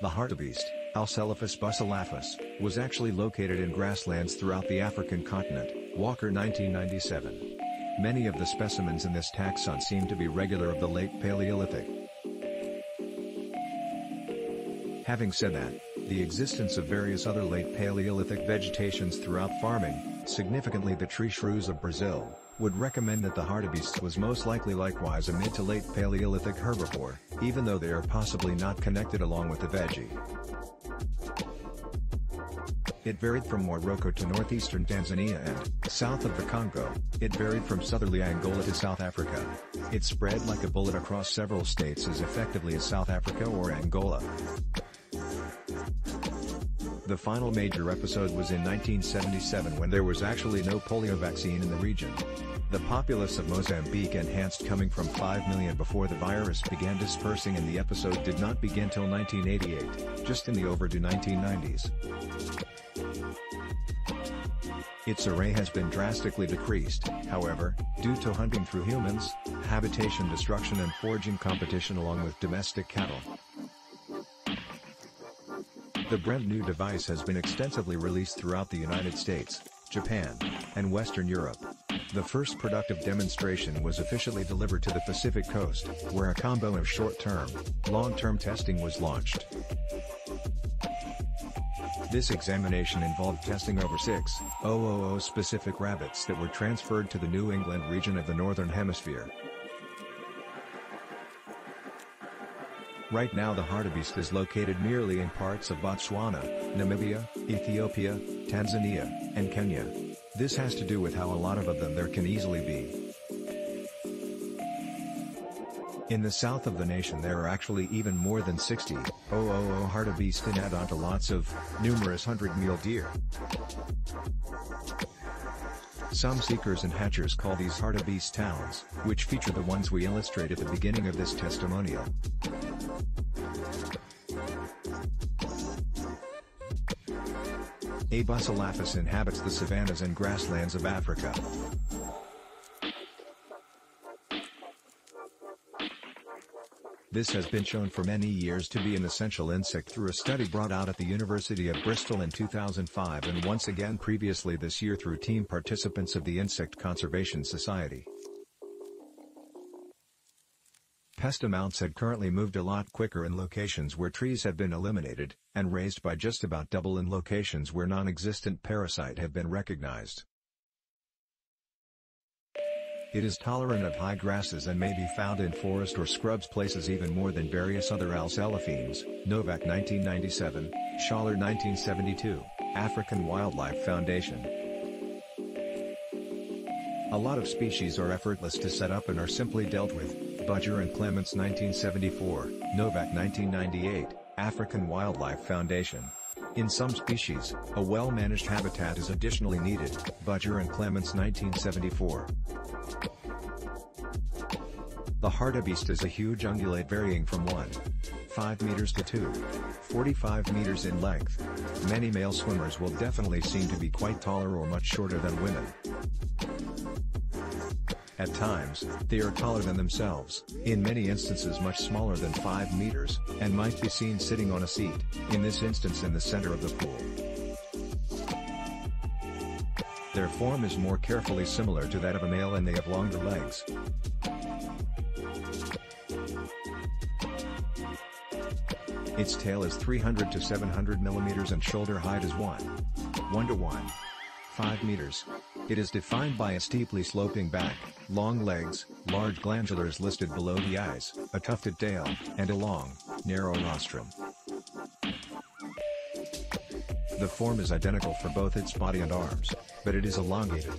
The hartebeest, Alcelaphus buselaphus, was actually located in grasslands throughout the African continent, Walker 1997. Many of the specimens in this taxon seem to be regular of the late Paleolithic. Having said that, the existence of various other late Paleolithic vegetations throughout farming, significantly the tree shrews of Brazil, would recommend that the hartebeest was most likely likewise a mid to late Paleolithic herbivore, even though they are possibly not connected along with the veggie. It varied from Morocco to northeastern Tanzania and, south of the Congo, it varied from southerly Angola to South Africa. It spread like a bullet across several states as effectively as South Africa or Angola. The final major episode was in 1977 when there was actually no polio vaccine in the region. The populace of Mozambique enhanced coming from 5 million before the virus began dispersing and the episode did not begin till 1988, just in the overdue 1990s. Its array has been drastically decreased, however, due to hunting through humans, habitation destruction and foraging competition along with domestic cattle. The brand new device has been extensively released throughout the United States, Japan, and Western Europe. The first productive demonstration was officially delivered to the Pacific Coast, where a combo of short-term, long-term testing was launched. This examination involved testing over 6,000 specific rabbits that were transferred to the New England region of the Northern Hemisphere. Right now the hartebeest is located merely in parts of Botswana, Namibia, Ethiopia, Tanzania, and Kenya. This has to do with how a lot of them there can easily be. In the south of the nation there are actually even more than 60 000 hartebeest in add on to lots of numerous hundred mule deer. Some seekers and hatchers call these hartebeest towns, which feature the ones we illustrate at the beginning of this testimonial. A buselaphus inhabits the savannas and grasslands of Africa. This has been shown for many years to be an essential insect through a study brought out at the University of Bristol in 2005 and once again previously this year through team participants of the Insect Conservation Society. Pest amounts had currently moved a lot quicker in locations where trees have been eliminated, and raised by just about double in locations where non-existent parasite have been recognized. It is tolerant of high grasses and may be found in forest or scrubs places even more than various other alcelaphines, Novak 1997, Schaller 1972, African Wildlife Foundation. A lot of species are effortless to set up and are simply dealt with, Budger and Clements 1974, Novak 1998, African Wildlife Foundation. In some species, a well-managed habitat is additionally needed, Budger and Clements 1974. The hartebeest is a huge ungulate varying from 1.5 meters to 2.45 meters in length. Many male swimmers will definitely seem to be quite taller or much shorter than women. At times, they are taller than themselves, in many instances much smaller than 5 meters, and might be seen sitting on a seat, in this instance in the center of the pool. Their form is more carefully similar to that of a male and they have longer legs. Its tail is 300 to 700 millimeters and shoulder height is 1. 1 to 1. 5 meters. It is defined by a steeply sloping back, long legs, large glandulars listed below the eyes, a tufted tail, and a long, narrow rostrum. The form is identical for both its body and arms, but it is elongated.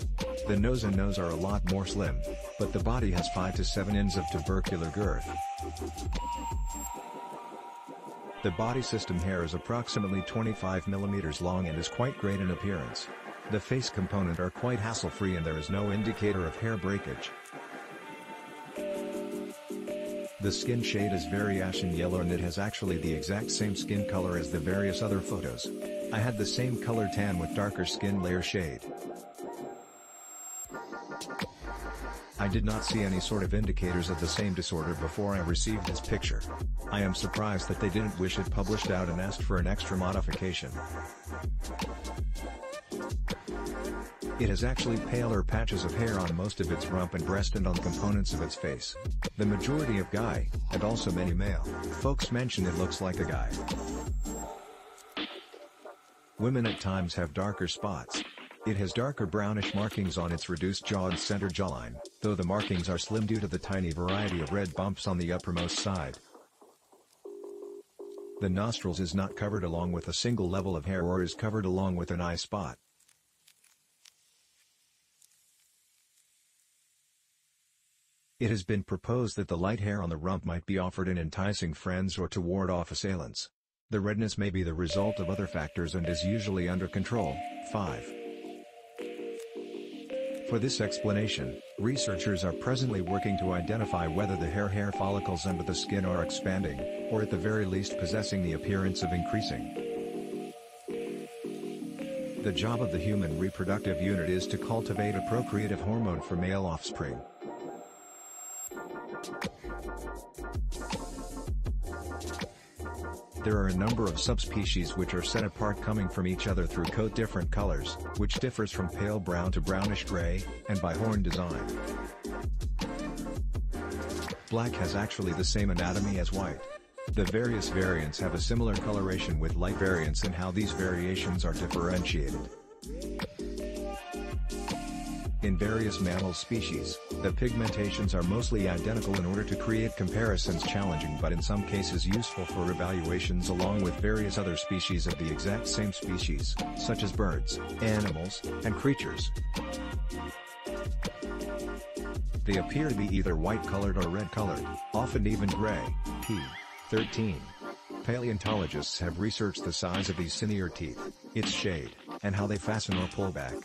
The nose and nose are a lot more slim, but the body has 5 to 7 inches of tubercular girth. The body system hair is approximately 25 millimeters long and is quite great in appearance. The face component are quite hassle-free and there is no indicator of hair breakage. The skin shade is very ashen yellow and it has actually the exact same skin color as the various other photos. I had the same color tan with darker skin layer shade. I did not see any sort of indicators of the same disorder before I received this picture. I am surprised that they didn't wish it published out and asked for an extra modification. It has actually paler patches of hair on most of its rump and breast and on components of its face. The majority of guy, and also many male, folks mention it looks like a guy. Women at times have darker spots. It has darker brownish markings on its reduced jaw and center jawline, though the markings are slim due to the tiny variety of red bumps on the uppermost side. The nostrils is not covered along with a single level of hair or is covered along with an eye spot. It has been proposed that the light hair on the rump might be offered in enticing friends or to ward off assailants. The redness may be the result of other factors and is usually under control. 5. For this explanation, researchers are presently working to identify whether the hair hair follicles under the skin are expanding, or at the very least possessing the appearance of increasing. The job of the human reproductive unit is to cultivate a procreative hormone for male offspring. There are a number of subspecies which are set apart coming from each other through coat different colors, which differs from pale brown to brownish gray, and by horn design. Black has actually the same anatomy as white. The various variants have a similar coloration with light variants in how these variations are differentiated. In various mammal species, the pigmentations are mostly identical in order to create comparisons challenging but in some cases useful for evaluations along with various other species of the exact same species, such as birds, animals, and creatures. They appear to be either white-colored or red-colored, often even gray. p. 13. Paleontologists have researched the size of these sinier teeth, its shade, and how they fasten or pull back.